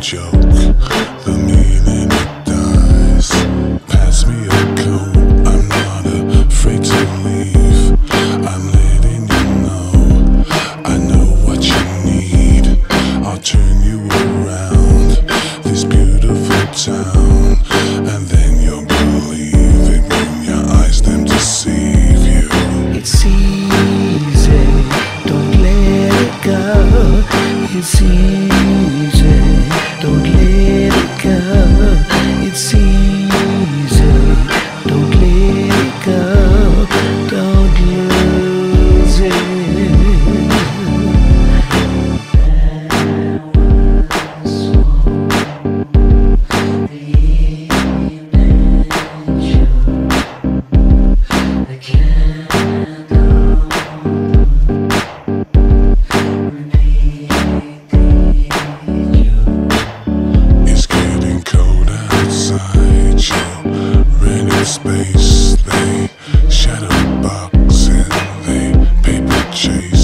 joke. The chase.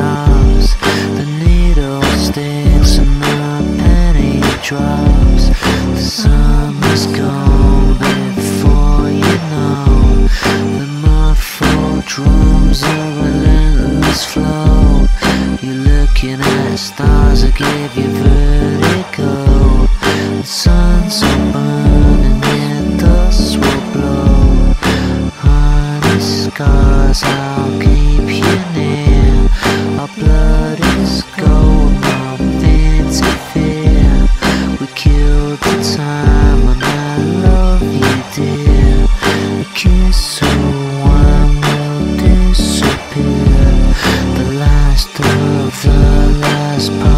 Stops. The needle sticks and the penny drops. The summer's gone before you know. The muffled drums of relentless flow. You're looking at stars that give you vertigo. The sun's burning, yet dust will blow. Honey scars, I'll keep you near. Our blood is gold. We the time, and I love you, dear. A kiss or will disappear. The last of the last part.